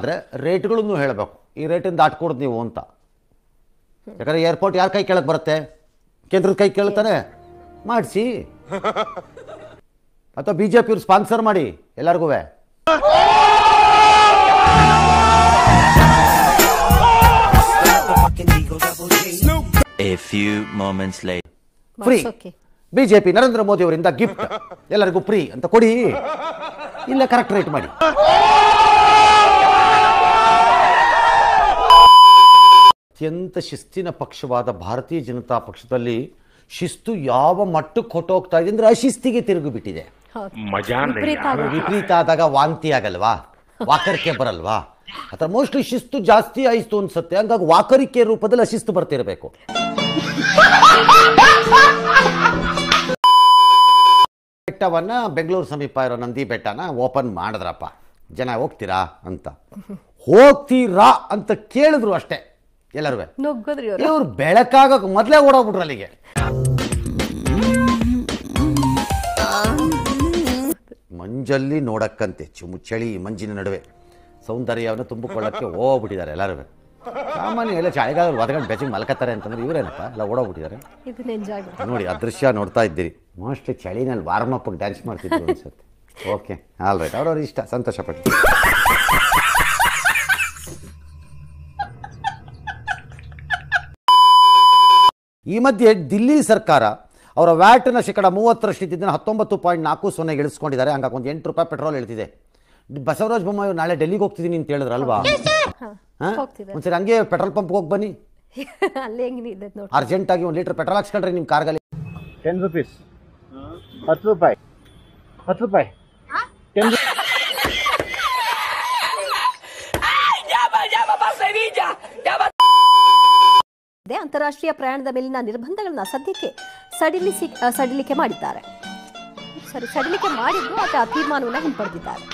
ಆದರೆ ರೇಟ್ಗಳನ್ನು ಹೇಳಬೇಕು. ಈ ರೇಟಿಂದ ದಾಟ್ಕೊಡ್ದು ನೀವು ಅಂತ. ಯಾಕಂದರೆ ಏರ್ಪೋರ್ಟ್ ಯಾರ ಕೈ ಕೇಳಕ್ಕೆ ಬರುತ್ತೆ? ಕೇಂದ್ರದ ಕೈ ಕೇಳ್ತಾನೆ ಮಾಡಿಸಿ. ಅಥವಾ ಬಿ ಜೆ ಪಿಯವ್ರು ಸ್ಪಾನ್ಸರ್ ಮಾಡಿ ಎಲ್ಲರಿಗೂ. Free ಮಾಡ್ಸೋಕೆ. B J P Narendra Modi ಅವರಿಂದ ಗಿಫ್ಟ್ ಎಲ್ಲರಿಗೂ ಫ್ರೀ ಅಂತ ಕೊಡಿ. ಇಲ್ಲ ಕರೆಕ್ಟ್ ರೇಟ್ ಮಾಡಿ. ಅತ್ಯಂತ ಶಿಸ್ತಿನ ಪಕ್ಷವಾದ ಭಾರತೀಯ ಜನತಾ ಪಕ್ಷದಲ್ಲಿ ಶಿಸ್ತು ಯಾವ ಮಟ್ಟಕ್ಕೆ ಹೊಟ್ಟೋಗ್ತಾ ಇದೆ ಅಂದ್ರೆ ಅಶಿಸ್ತಿಗೆ ತಿರುಗಿಬಿಟ್ಟಿದೆ. ವಿಪರೀತ ಆದಾಗ ವಾಂತಿ ಆಗಲ್ವಾ ವಾಕರಿಕೆ ಬರಲ್ವಾ? ಅಥವಾ ಮೋಸ್ಟ್ಲಿ ಶಿಸ್ತು ಜಾಸ್ತಿ ಆಯಿತು ಅನ್ಸುತ್ತೆ. ಹಂಗಾಗಿ ವಾಕರಿಕೆ ರೂಪದಲ್ಲಿ ಅಶಿಸ್ತು ಬರ್ತಿರಬೇಕು. ಬೆಟ್ಟವನ್ನ ಬೆಂಗಳೂರು ಸಮೀಪ ಇರೋ ನಂದಿ ಬೆಟ್ಟನ ಓಪನ್ ಮಾಡಿದ್ರಪ್ಪ. ಜನ ಹೋಗ್ತೀರಾ ಅಂತ. ಹೋಗ್ತೀರಾ ಅಂತ ಕೇಳಿದ್ರು ಅಷ್ಟೇ. ಎಲ್ಲರೂ ನುಗ್ಗದ್ರಿ ಇವ್ರು. ಬೆಳಕಾಗಕ್ಕೆ ಮೊದಲೇ ಓಡೋಗ್ಬಿಟ್ರು ಅಲ್ಲಿಗೆ. ಮಂಜಲ್ಲಿ ನೋಡಕ್ಕಂತೆ ಚುಮು ಚಳಿ ಮಂಜಿನ ನಡುವೆ. ಸೌಂದರ್ಯವನ್ನು ತುಂಬಿಕೊಳ್ಳಕ್ಕೆ ಹೋಗ್ಬಿಟ್ಟಿದ್ದಾರೆ ಎಲ್ಲರೂ ಸಾಮಾನ್ಯ ಎಲ್ಲ ಚಳಿಗಾಲ ಒದಗಂಡು ಬೆಚ್ಚಗೆ ಮಲ್ಕತ್ತಾರೆ ಅಂತಂದ್ರೆ ಇವರೇನಪ್ಪ? ಎಲ್ಲ ಓಡೋಗ್ಬಿಟ್ಟಿದ್ದಾರೆ. ನೋಡಿ ಅದೃಶ್ಯ ದೃಶ್ಯ ನೋಡ್ತಾ ಇದ್ದೀರಿ. ಮೋಸ್ಟ್ ಚಳಿನಲ್ಲಿ ವಾರ್ಮ್ ಅಪ್ ಡ್ಯಾನ್ಸ್ ಮಾಡ್ತಿದ್ರು ಅನ್ಸುತ್ತೆ. ಓಕೆ ಆಲ್ ರೈಟ್ ಅವ್ರವ್ರ ಇಷ್ಟ ಸಂತೋಷ ಈ ಮಧ್ಯೆ ದಿಲ್ಲಿ ಸರ್ಕಾರ ಅವರ ವ್ಯಾಟ್ನ ಶೇಕಡ ಮೂವತ್ತರಷ್ಟು ಇದ್ದಿದ್ದನ್ನು ಹತ್ತೊಂಬತ್ತು ಪಾಯಿಂಟ್ ನಾಲ್ಕು ಸೊನ್ನೆ ಇಳಿಸ್ಕೊಂಡಿದ್ದಾರೆ ಹಂಗಾಗಿ ಒಂದು ಎಂಟು ರೂಪಾಯಿ ಪೆಟ್ರೋಲ್ ಇಳ್ತಿದೆ ಬಸವರಾಜ ಬೊಮ್ಮಾಯಿ ನಾಳೆ ಡೆಲ್ಲಿಗೆ ಹೋಗ್ತಿದ್ದೀನಿ ಅಂತ ಹೇಳಿದ್ರಲ್ವಾ ಅಲ್ವಾ? ಹಾಂ? ಹೋಗ್ತಿದೆ ಒಂದ್ಸರಿ ಹಂಗೆ ಪೆಟ್ರೋಲ್ ಪಂಪ್ಗೆ ಹೋಗಿ ಬನ್ನಿ. ಅರ್ಜೆಂಟ್ ಆಗಿ ಒಂದು ಲೀಟರ್ ಪೆಟ್ರೋಲ್ ಹಾಕ್ಸ್ಕೊಂಡ್ರೆ ನಿಮ್ಮ ಕಾರ್ಗಲ್ಲಿ. ಟೆನ್ ರುಪೀಸ್ ಹತ್ತು ರೂಪಾಯಿ. ಹತ್ತು ರೂಪಾಯಿ. ಟೆನ್ ಇದೆ ಅಂತಾರಾಷ್ಟ್ರೀಯ ಪ್ರಯಾಣದ ಮೇಲಿನ ನಿರ್ಬಂಧಗಳನ್ನ ಸದ್ಯಕ್ಕೆ ಸಡಿಲಿಸಿ ಸಡಿಲಿಕೆ ಮಾಡಿದ್ದಾರೆ. ಸರಿ ಸಡಿಲಿಕೆ ಮಾಡಿದ್ದು ಆತ ತೀರ್ಮಾನವನ್ನು ಹಿಂಪಡೆದಿದ್ದಾರೆ.